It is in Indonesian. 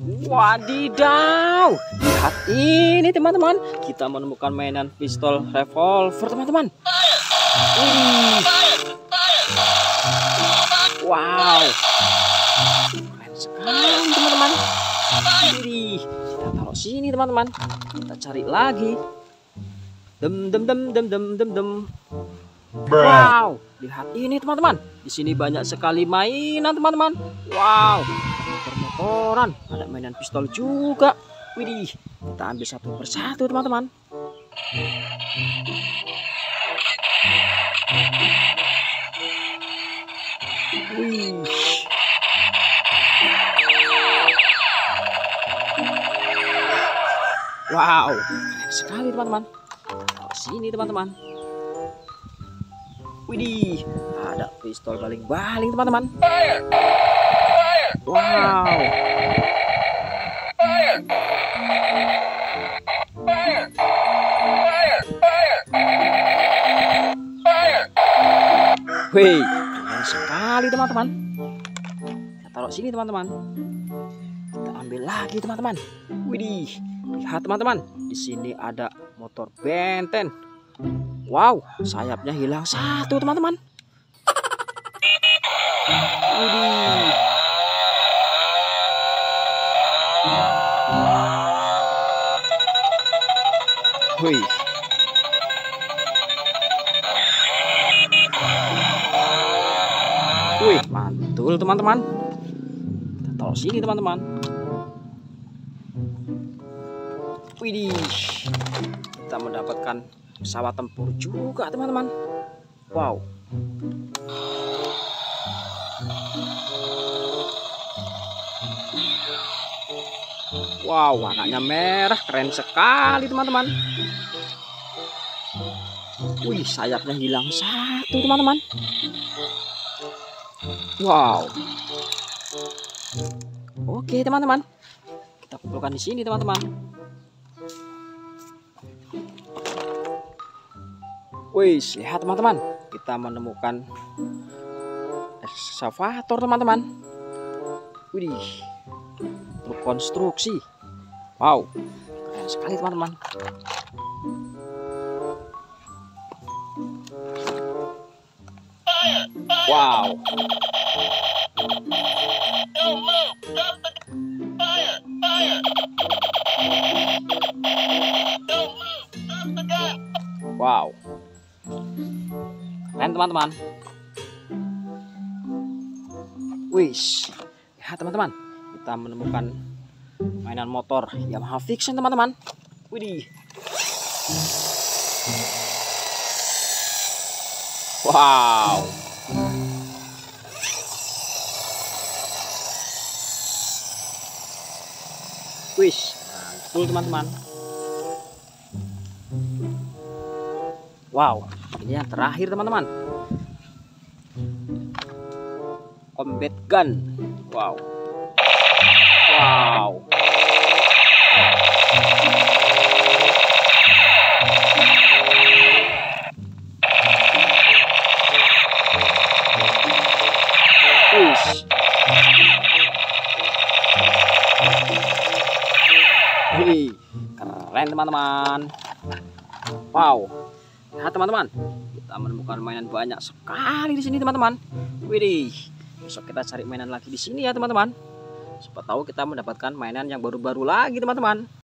Wadidaw, lihat ini teman-teman. Kita menemukan mainan pistol revolver teman-teman. Wow, keren sekali teman-teman. Kita taruh sini teman-teman. Kita cari lagi. Dem dem dem dem dem dem dem. Wow, lihat ini teman-teman. Di sini banyak sekali mainan teman-teman. Wow, motor-motoran, ada mainan pistol juga. Widih, kita ambil satu persatu teman-teman. Wow, sekali teman-teman. Sini teman-teman. Widih, ada pistol baling-baling teman-teman. Wow. Wih, keren sekali teman-teman. Kita taruh sini teman-teman. Kita ambil lagi teman-teman. Widih, lihat teman-teman. Di sini ada motor benten. Wow, sayapnya hilang satu teman-teman. Widih. Wih. Wih, mantul teman-teman. Kita taruh sini teman-teman. Widih. Kita mendapatkan pesawat tempur juga teman-teman. Wow. Wow, warnanya merah, keren sekali teman-teman. Wih, sayapnya hilang satu teman-teman. Wow. Oke teman-teman, kita kumpulkan di sini teman-teman. Wih, lihat teman-teman, kita menemukan ekskavator teman-teman. Widih, truk konstruksi. Wow, keren sekali teman-teman. Wow. Wow. Keren teman-teman. Wish. Lihat teman-teman. Kita menemukan mainan motor Yamaha Fiction teman-teman. Widih. Wow. Wish, mantul teman-teman. Wow, ini yang terakhir teman-teman. Combat gun. Wow. Wow. Keren teman-teman. Wow. Lihat teman-teman, kita menemukan mainan banyak sekali di sini teman-teman. Widih. Besok kita cari mainan lagi di sini ya teman-teman. Siapa tahu kita mendapatkan mainan yang baru-baru lagi teman-teman.